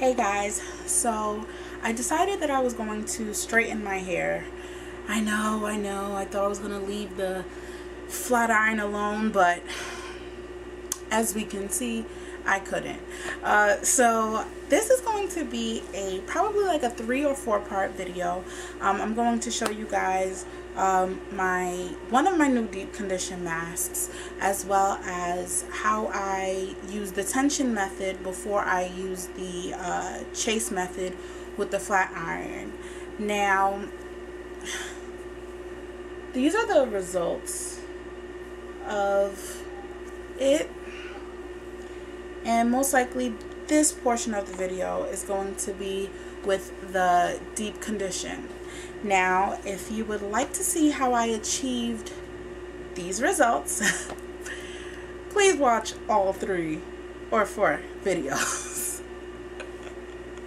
Hey guys, so I decided that I was going to straighten my hair. I know, I know, I thought I was going to leave the flat iron alone, but as we can see, I couldn't. Uh, so this is going to be a probably like a three or four part video. Um, I'm going to show you guys um, my one of my new deep condition masks as well as how I use the tension method before I use the uh, chase method with the flat iron. Now these are the results of it and most likely this portion of the video is going to be with the deep condition now, if you would like to see how I achieved these results, please watch all three or four videos.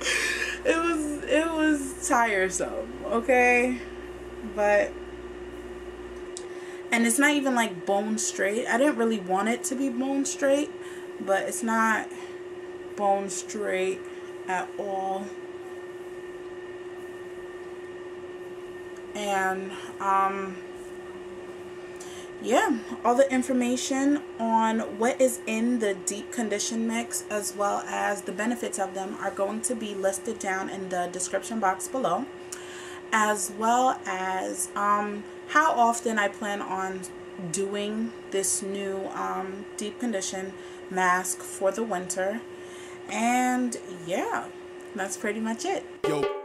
it was it was tiresome, okay? But and it's not even like bone straight. I didn't really want it to be bone straight, but it's not bone straight at all. and um, yeah all the information on what is in the deep condition mix as well as the benefits of them are going to be listed down in the description box below as well as um, how often I plan on doing this new um, deep condition mask for the winter and yeah that's pretty much it Yo.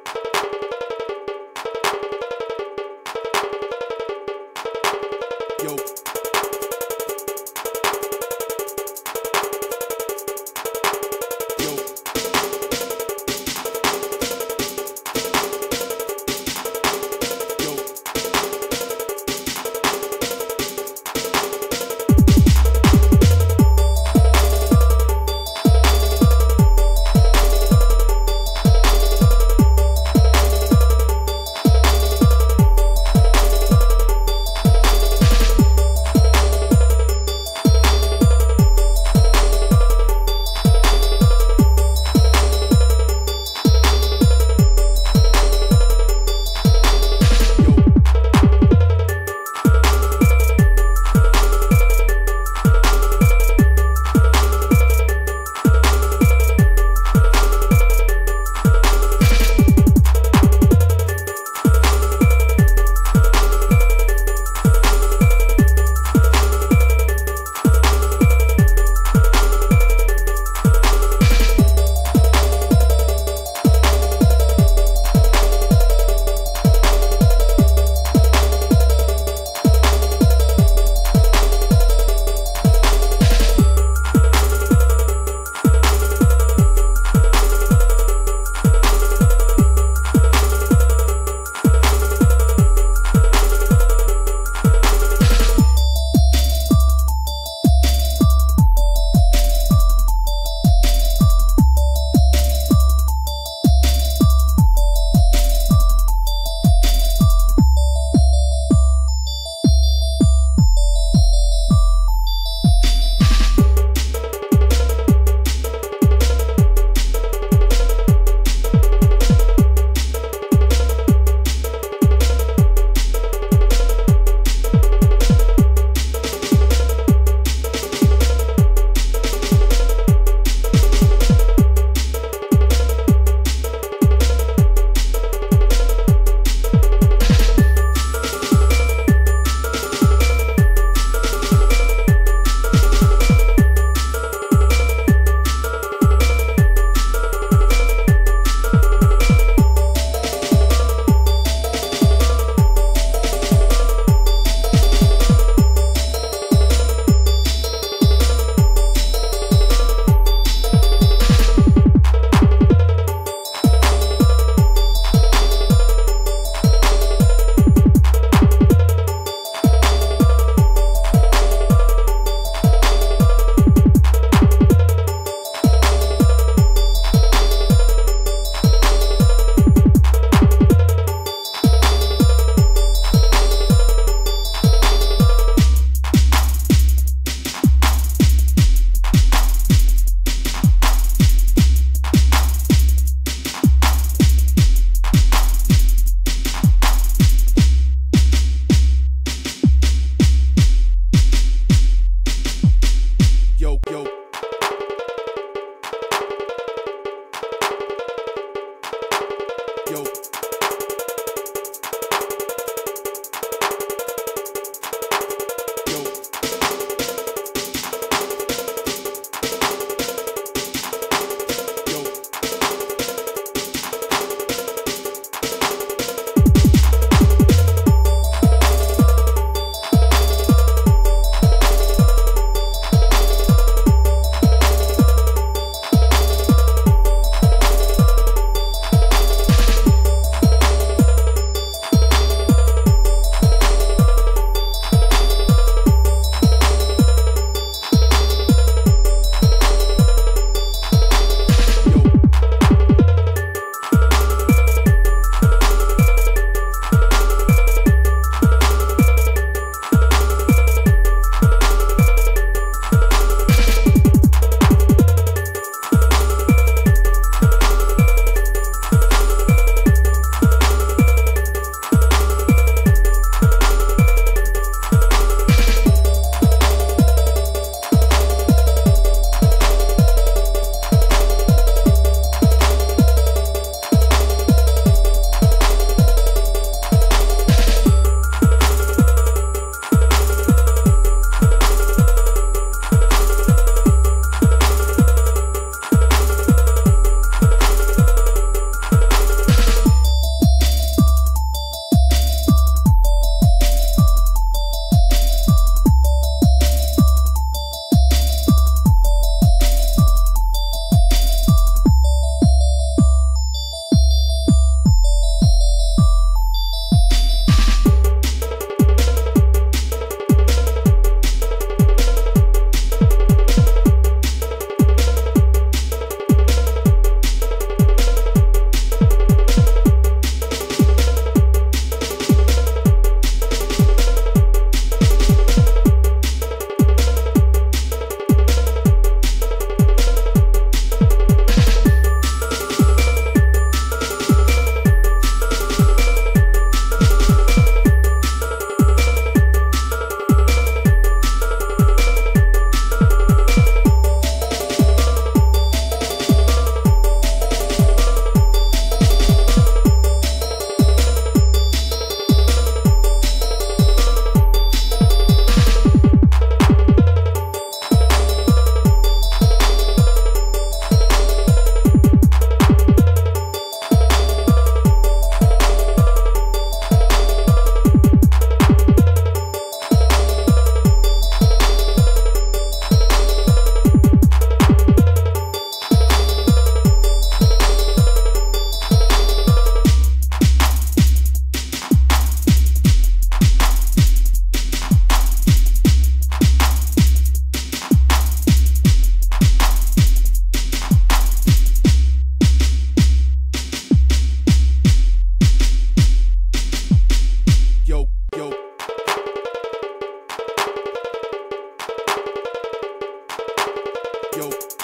yo.